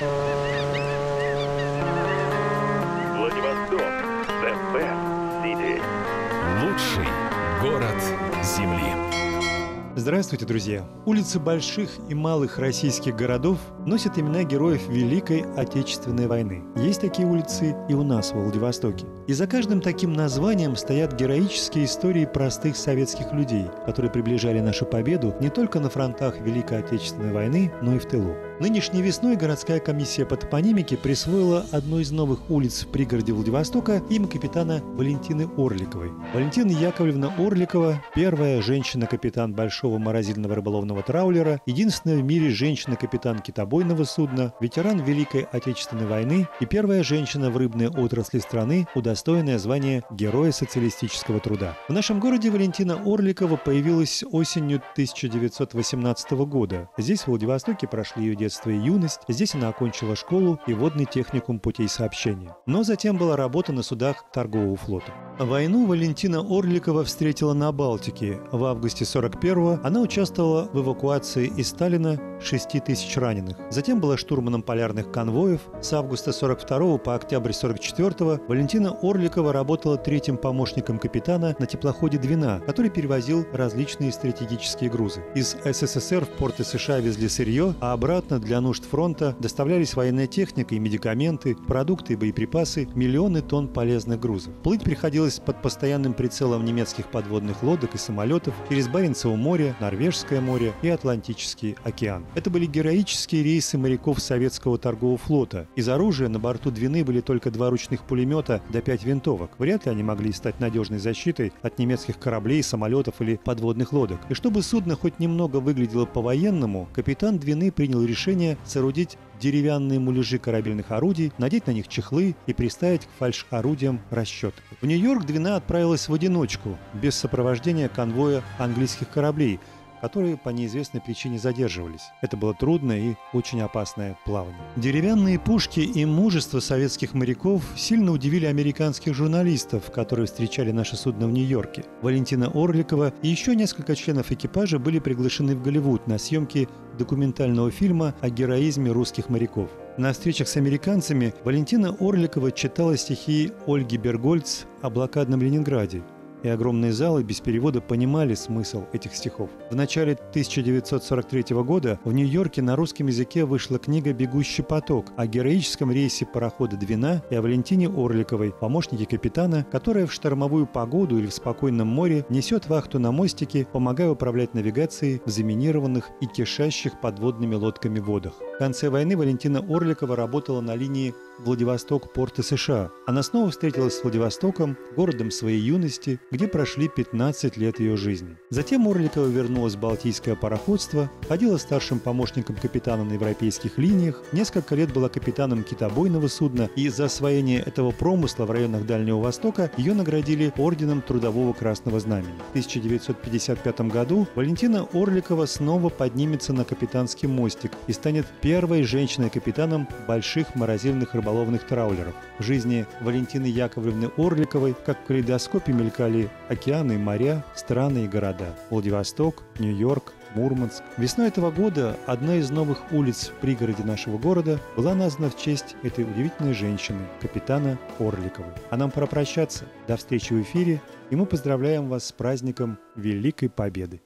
Владивосток. Best city. Лучший город земли. Здравствуйте, друзья! Улицы больших и малых российских городов носят имена героев Великой Отечественной войны. Есть такие улицы и у нас, в Владивостоке. И за каждым таким названием стоят героические истории простых советских людей, которые приближали нашу победу не только на фронтах Великой Отечественной войны, но и в тылу. Нынешней весной городская комиссия по топонимике присвоила одну из новых улиц в пригороде Владивостока имя капитана Валентины Орликовой. Валентина Яковлевна Орликова – первая женщина-капитан большого морозильного рыболовного траулера, единственная в мире женщина-капитан китобойного судна, ветеран Великой Отечественной войны и первая женщина в рыбной отрасли страны, удостоенная звания Героя социалистического труда. В нашем городе Валентина Орликова появилась осенью 1918 года. Здесь, в Владивостоке, прошли ее детство и юность. Здесь она окончила школу и водный техникум путей сообщения. Но затем была работа на судах торгового флота. Войну Валентина Орликова встретила на Балтике. В августе 41-го она участвовала в эвакуации из Сталина 6 тысяч раненых. Затем была штурманом полярных конвоев. С августа 42 по октябрь 44 Валентина Орликова работала третьим помощником капитана на теплоходе «Двина», который перевозил различные стратегические грузы. Из СССР в порты США везли сырье, а обратно для нужд фронта доставлялись военная техника и медикаменты, продукты и боеприпасы, миллионы тонн полезных грузов. Плыть приходилось под постоянным прицелом немецких подводных лодок и самолетов через Баренцево море, Норвежское море и Атлантический океан. Это были героические рейсы моряков советского торгового флота. Из оружия на борту Двины были только два ручных пулемета до пять винтовок. Вряд ли они могли стать надежной защитой от немецких кораблей, самолетов или подводных лодок. И чтобы судно хоть немного выглядело по-военному, капитан Двины принял решение соорудить деревянные муляжи корабельных орудий, надеть на них чехлы и приставить к фальш-орудиям расчет. В Нью-Йорк Двина отправилась в одиночку, без сопровождения конвоя английских кораблей, которые по неизвестной причине задерживались. Это было трудное и очень опасное плавание. Деревянные пушки и мужество советских моряков сильно удивили американских журналистов, которые встречали наше судно в Нью-Йорке. Валентина Орликова и еще несколько членов экипажа были приглашены в Голливуд на съемки документального фильма о героизме русских моряков. На встречах с американцами Валентина Орликова читала стихи Ольги Бергольц о блокадном Ленинграде, и огромные залы без перевода понимали смысл этих стихов. В начале 1943 года в Нью-Йорке на русском языке вышла книга «Бегущий поток» о героическом рейсе парохода «Двина» и о Валентине Орликовой, помощнике капитана, которая в штормовую погоду или в спокойном море несет вахту на мостике, помогая управлять навигацией в заминированных и кишащих подводными лодками водах. В конце войны Валентина Орликова работала на линии Владивосток-Порты США. Она снова встретилась с Владивостоком, городом своей юности, где прошли 15 лет ее жизни. Затем Орликова вернулась в Балтийское пароходство, ходила старшим помощником капитана на европейских линиях, несколько лет была капитаном китобойного судна, и за освоение этого промысла в районах Дальнего Востока ее наградили Орденом Трудового Красного Знамени. В 1955 году Валентина Орликова снова поднимется на капитанский мостик и станет первой женщиной-капитаном больших морозильных рыболовных траулеров. В жизни Валентины Яковлевны Орликовой, как в калейдоскопе, мелькали океаны и моря, страны и города. Владивосток, Нью-Йорк, Мурманск. Весной этого года одна из новых улиц в пригороде нашего города была названа в честь этой удивительной женщины, капитана Орликовой. А нам пора прощаться. До встречи в эфире, и мы поздравляем вас с праздником Великой Победы.